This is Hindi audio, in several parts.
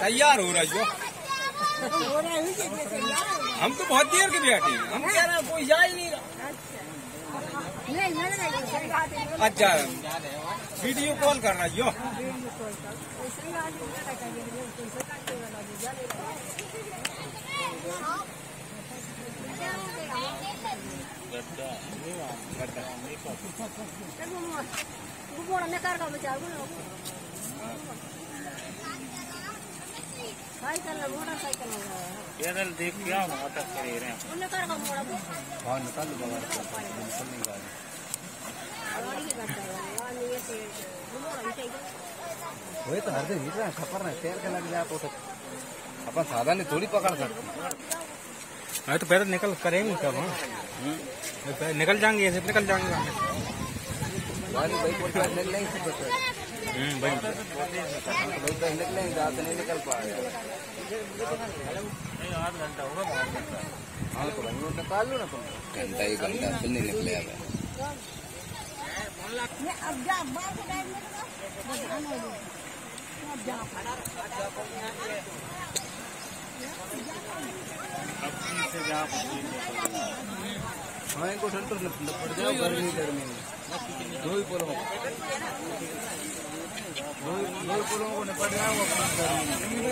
तैयार हो रही हो हम तो बहुत देर के बैठे हैं। हम कह रहे हैं कोई जा ही नहीं रहा। अच्छा वीडियो कॉल कर रही हो। मोटरसाइकिल पैदल देख के आओ रहे हैं। उन्हें कर का मोड़ा हाँ निकाल बाहर नहीं गाड़ी है वहाँ ही। वही तो हर दिन हिट रहे हैं खपर रहे तैर के लग जाए तो अपन साधा नहीं थोड़ी पकड़ सकते हाँ तो पैदल निकल करेंगे कब हाँ? निकल जाएँगे ऐसे निकल जाएँगे। भाई भाई भाई। निकलेंगे ज़्यादा नहीं निकल पाएगा। घंटा होगा घंटा हाँ घंटा। फिर नहीं निकले अब हाँ सेंटर पड़ जाओ गर्मी गर्मी में दो ही पोलों दो ही पोलों को निपट जाओ अपना गर्मी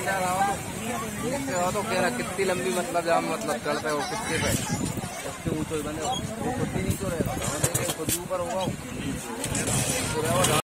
तो कह रहा कितनी लंबी मतलब जाम मतलब चलते हो कितने पे उसके ऊँचे बने वो खुद ही नहीं तो रहेगा खुद ऊपर होगा